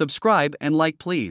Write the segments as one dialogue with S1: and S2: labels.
S1: subscribe and like please.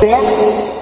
S2: Thank you.